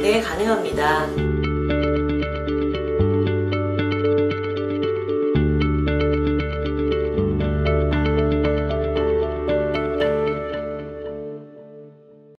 네, 가능합니다.